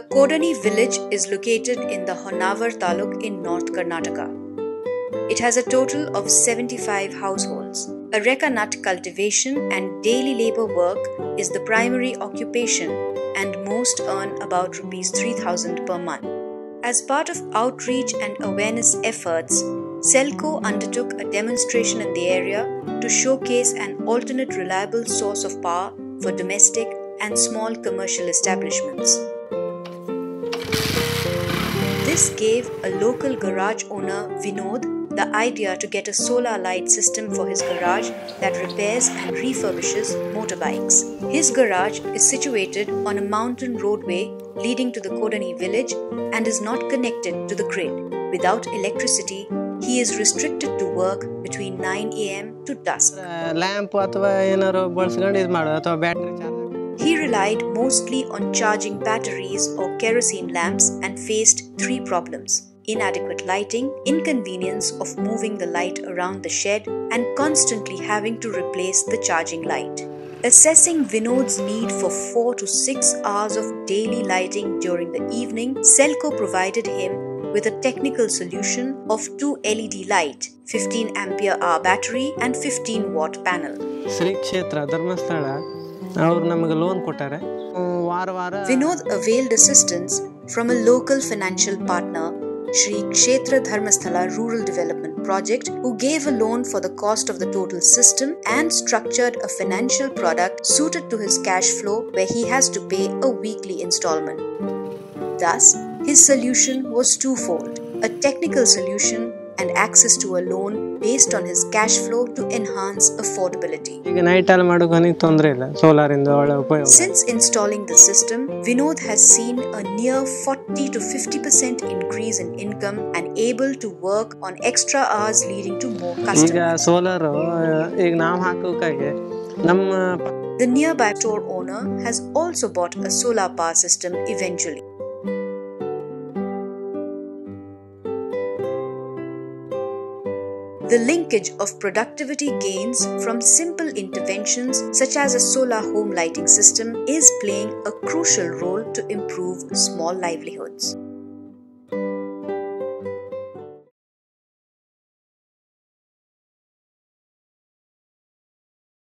Kodani village is located in the Honnavar taluk in North Karnataka. It has a total of 75 households. Areca nut cultivation and daily labor work is the primary occupation and most earn about rupees 3000 per month. As part of outreach and awareness efforts, Selco undertook a demonstration in the area to showcase an alternate reliable source of power for domestic and small commercial establishments. This gave a local garage owner, Vinod, the idea to get a solar light system for his garage that repairs and refurbishes motorbikes. His garage is situated on a mountain roadway leading to the Kodani village and is not connected to the grid. Without electricity, he is restricted to work between 9 am to dusk. Lamp ಅಥವಾ ಏನಾರು ಬಳಸ್ಕೊಂಡು ಇದು ಮಾಡೋದು ಅಥವಾ battery charge He relied mostly on charging batteries or kerosene lamps and faced three problems inadequate lighting, inconvenience of moving the light around the shed, and constantly having to replace the charging light. Assessing Vinod's need for 4 to 6 hours of daily lighting during the evening, Selco provided him with a technical solution of two LED light, 15 ampere hour battery, and 15 watt panel. Shri Kshetra Dharmasthala ಅವ್ರು ನಮಗೆ loan ಕೊಟ್ಟಾರೆ ಹ್ಮ್, ವಾರ ವಾರ Vinod availed assistance from a local financial partner, Sri Kshetra Dharmasthala Rural Development Project, who gave a loan for the cost of the total system and structured a financial product suited to his cash flow where he has to pay a weekly installment. Thus, his solution was twofold a technical solution and access to a loan based on his cash flow to enhance affordability. Since installing the system, Vinod has seen a near 40 to 50% increase in income and able to work on extra hours leading to more customers. The nearby store owner has also bought a solar power system eventually. The linkage of productivity gains from simple interventions such as a solar home lighting system is playing a crucial role to improve small livelihoods.